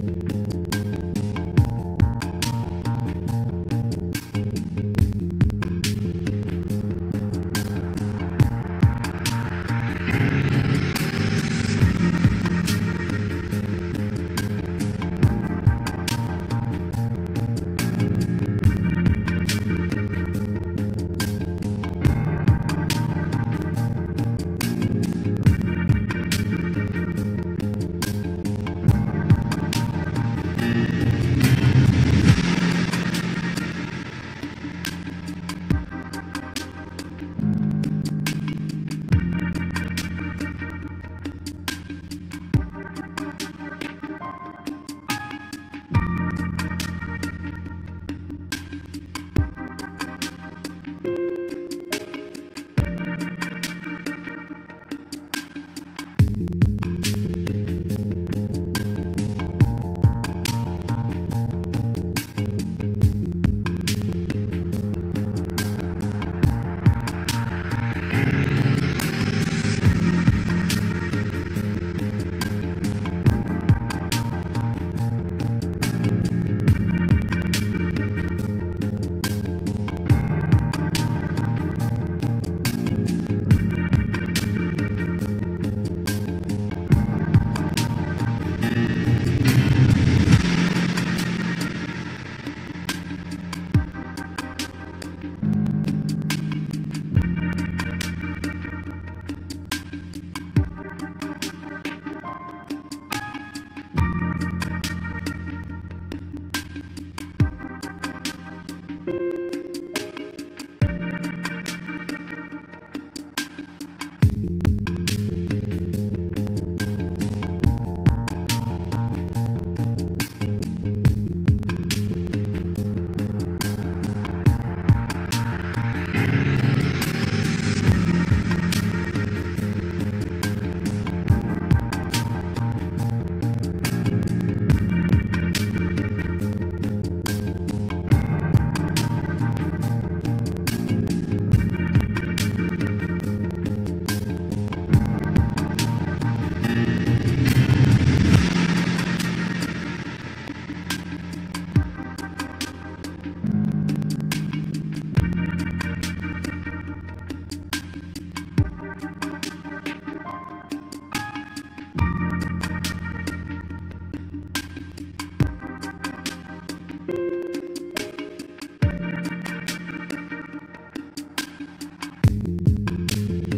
Mm-hmm.